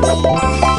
Bye.